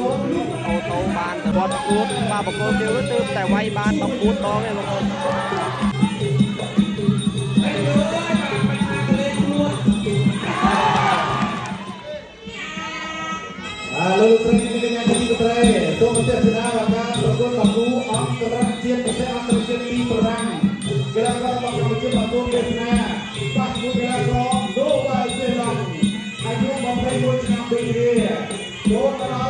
អូតូបានទៅវត្តអួតបាទបង្គោលទៀតទើបតែវាយបាន14ដងទេបងប្អូនអាលោកស្រីកញ្ញាទីកត្រែសូមអធិស្ឋានថាប្រគល់បាគូអន្តរជាតិពិសេសអន្តរជាតិទី5កីឡាករបាគូជាតិបាគូទេសនាបាគូកីឡាករដូវៃសេឡង់អាយុ21ឆ្នាំពីរាចូលដល់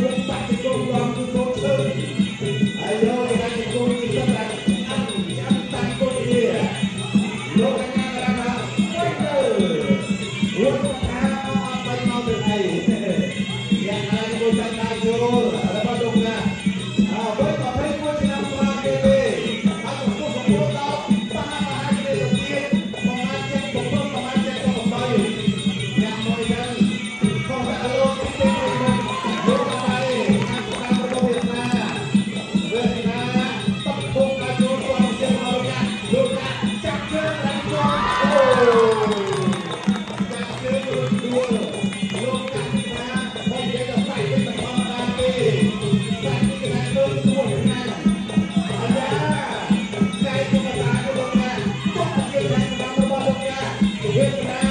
Yeah.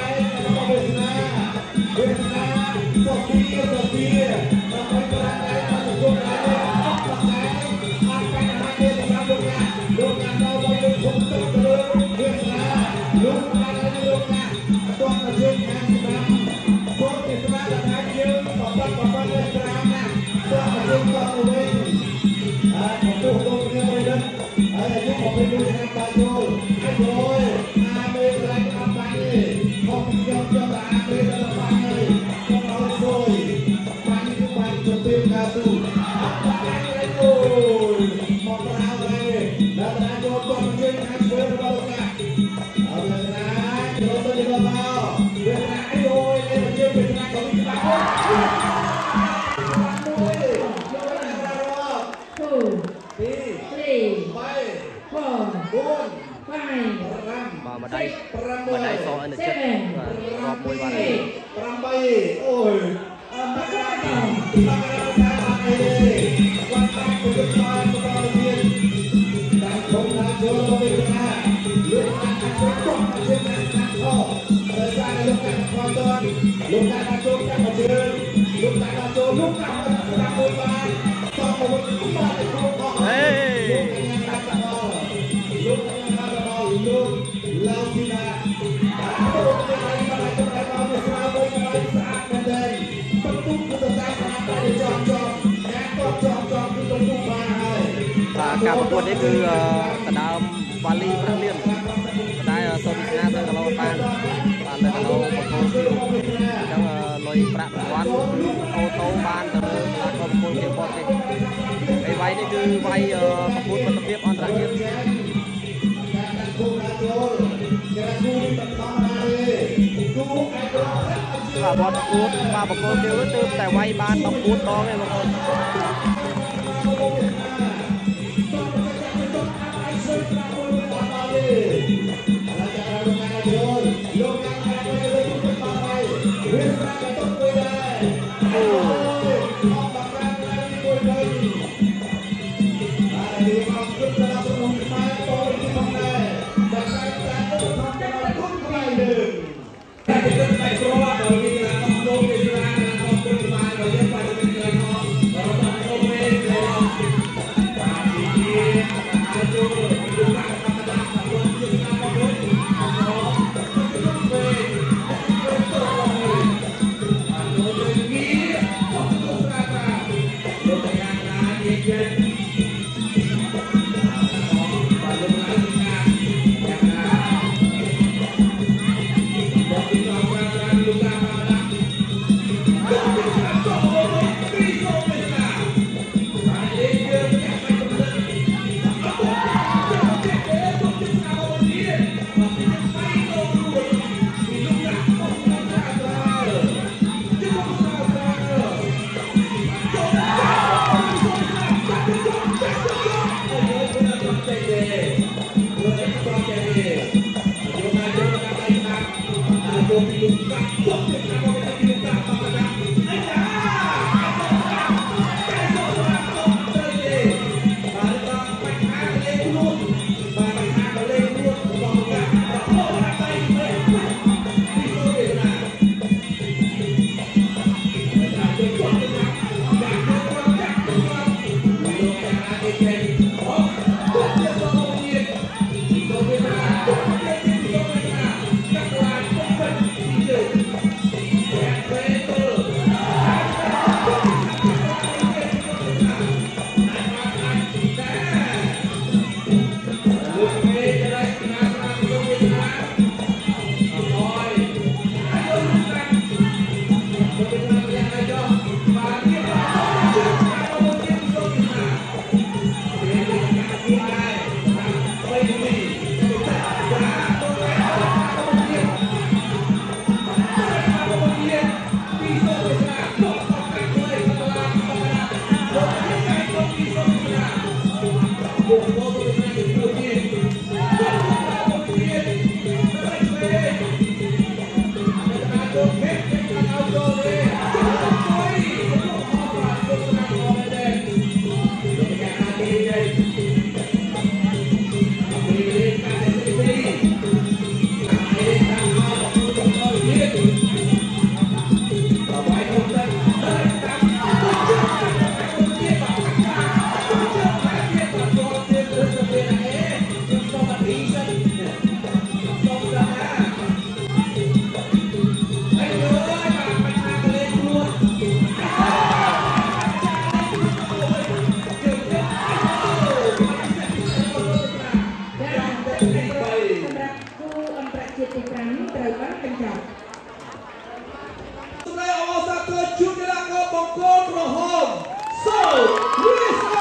ទៅការទូអត់បានទេអូយមកប្រហែលដែរដល់ណាចូលទាត់យើងអាចធ្វើរបស់លោកតាអរណាចូលទៅយកមកវាណាអីអូយគេយើងពេលណាក៏មិនច្បាស់បាទមកដៃមកដៃសអិនចិត្តរាប់មួយបាទ8អូយអត់បាន Thank you. បាទការប្រកួតនេះគឺអឺដណ្ដើមវ៉ាលីប្រាក់លៀនតែសូមវិញ្ញាទៅគីឡូបានបាទលើគីឡូបង្គោលគឺអញ្ចឹងអឺលុយប្រាក់រង្វាន់គឺអូតូបានទៅលើកីឡាករបង្គោលគេបតទេហើយវាយនេះគឺវាយអឺប្រកួតមិត្តភាពអន្តរជាតិគូណាចូលគេគូមិនធម្មតាទេគូអាចរកប្រាក់ឲ្យបាទបតប្រកួតបាទបង្គោលគេទើបតែវាយបាន14ដងទេបងប្អូន ទី5ត្រូវបានបញ្ចប់សម្រាប់អវសាទរជួបកីឡាករបង្គោលក្រហមសូលវីស